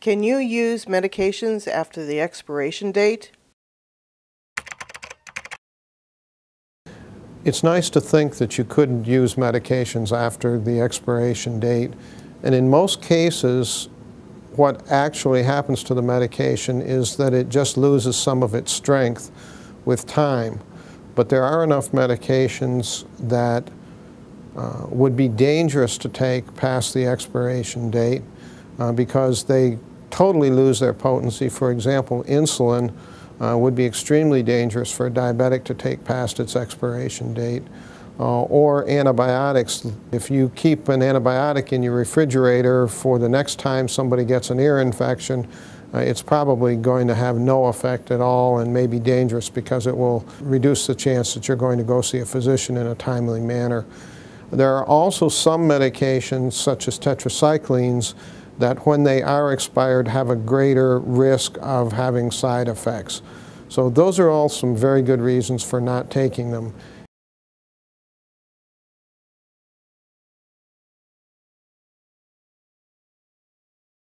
Can you use medications after the expiration date? It's nice to think that you couldn't use medications after the expiration date. And in most cases, what actually happens to the medication is that it just loses some of its strength with time. But there are enough medications that uh, would be dangerous to take past the expiration date uh, because they totally lose their potency. For example, insulin uh, would be extremely dangerous for a diabetic to take past its expiration date. Uh, or antibiotics. If you keep an antibiotic in your refrigerator for the next time somebody gets an ear infection, uh, it's probably going to have no effect at all and may be dangerous because it will reduce the chance that you're going to go see a physician in a timely manner. There are also some medications, such as tetracyclines, that when they are expired have a greater risk of having side effects. So those are all some very good reasons for not taking them.